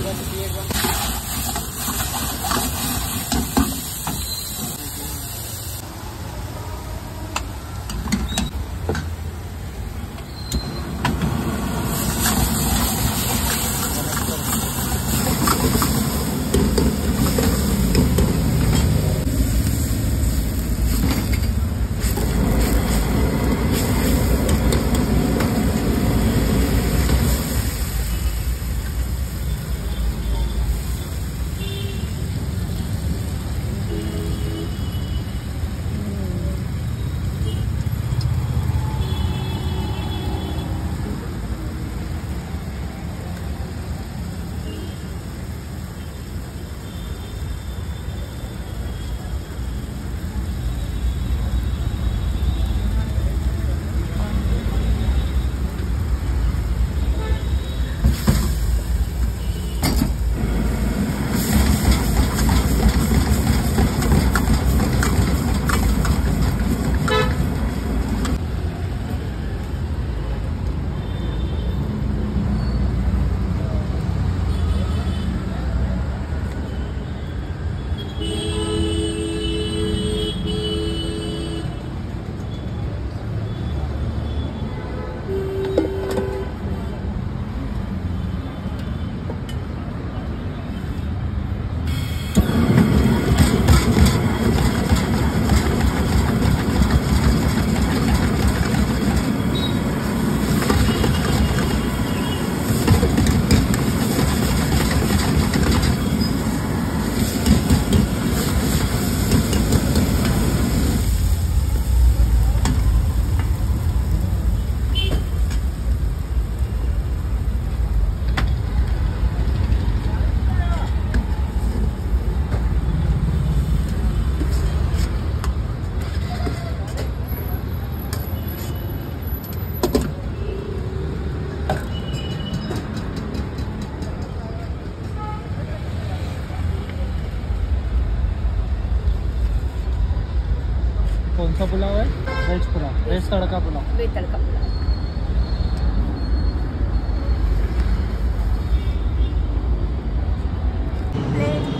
куда-то бегал. कौन सा पुलाव है? Veg pulao veg tadka pulao. Veg tadka pulao. Plate